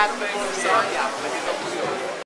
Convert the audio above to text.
Blackburn, so yeah.